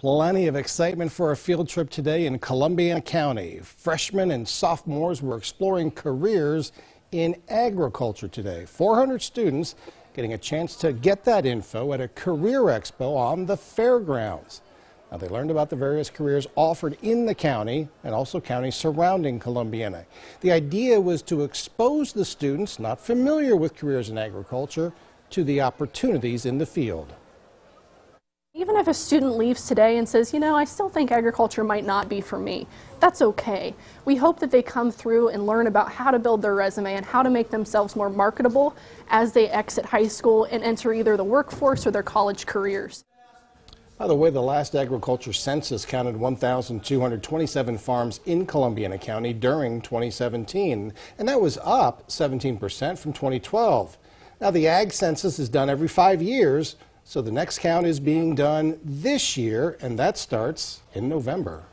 Plenty of excitement for a field trip today in Columbiana County. Freshmen and sophomores were exploring careers in agriculture today. 400 students getting a chance to get that info at a career expo on the fairgrounds. Now, they learned about the various careers offered in the county and also counties surrounding Columbiana. The idea was to expose the students not familiar with careers in agriculture to the opportunities in the field. Even if a student leaves today and says, you know, I still think agriculture might not be for me, that's okay. We hope that they come through and learn about how to build their resume and how to make themselves more marketable as they exit high school and enter either the workforce or their college careers. By the way, the last agriculture census counted 1,227 farms in Columbiana County during 2017, and that was up 17% from 2012. Now, the ag census is done every five years, so the next count is being done this year, and that starts in November.